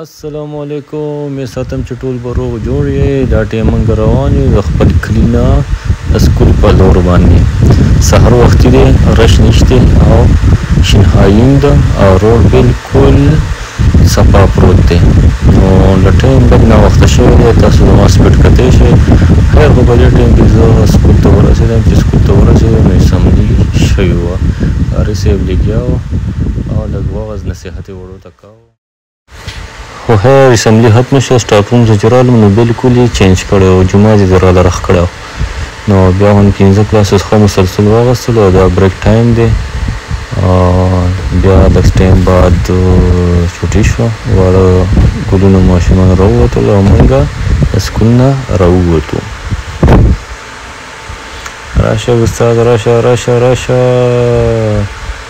السلام علیکم مې ساتم چې ټول به روغ جوړ یې دا ټیم موږ روان یو د خپل کلي نه د سکول په لور باندې سحر وختي دی رش نشته او شینهاییم ده او روډ بالکل صفا پروت دی نو له ټیم لږ ناوخته شوی دی تاسو زما سپیډ کتی شئ خیر خو په دې ټیم کې زه سکول ته ورسېدم چې سکول ته ورسېدم نو اسمبلي شوې وه قاري صاحب لګیا و او لږ وغز نصیحت یې وړو ته خو هه اسمبلی ختمه شوه سټاف روم ته چې رالم نو بلکل یی چینج کړی او جمعه دی دی راله رخ کړی وه نو بیا هم پنځه کلاسز ښه مسلسل واغستل او دا بریک ټایم دی او بیا لږ ټایم بعد چوټی شوه واړه ګلونه ماشومان راووتل او مونږه د سکول نه راووتو راشه استاد راشه راشه راشه